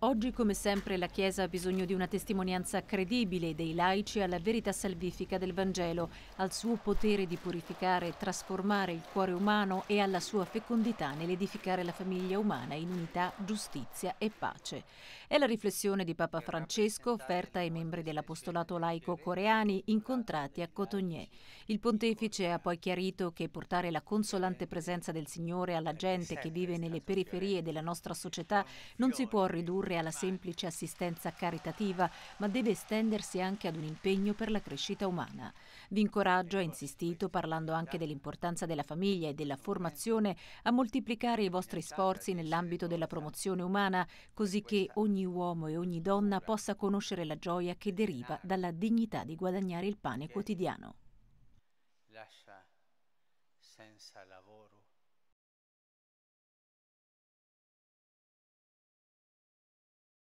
Oggi come sempre la Chiesa ha bisogno di una testimonianza credibile dei laici alla verità salvifica del Vangelo, al suo potere di purificare e trasformare il cuore umano e alla sua fecondità nell'edificare la famiglia umana in unità, giustizia e pace. È la riflessione di Papa Francesco offerta ai membri dell'apostolato laico coreani incontrati a Cotogne. Il pontefice ha poi chiarito che portare la consolante presenza del Signore alla gente che vive nelle periferie della nostra società non si può ridurre ridurre alla semplice assistenza caritativa, ma deve estendersi anche ad un impegno per la crescita umana. Vincoraggio ha insistito, parlando anche dell'importanza della famiglia e della formazione, a moltiplicare i vostri sforzi nell'ambito della promozione umana, così che ogni uomo e ogni donna possa conoscere la gioia che deriva dalla dignità di guadagnare il pane quotidiano. Lascia senza lavoro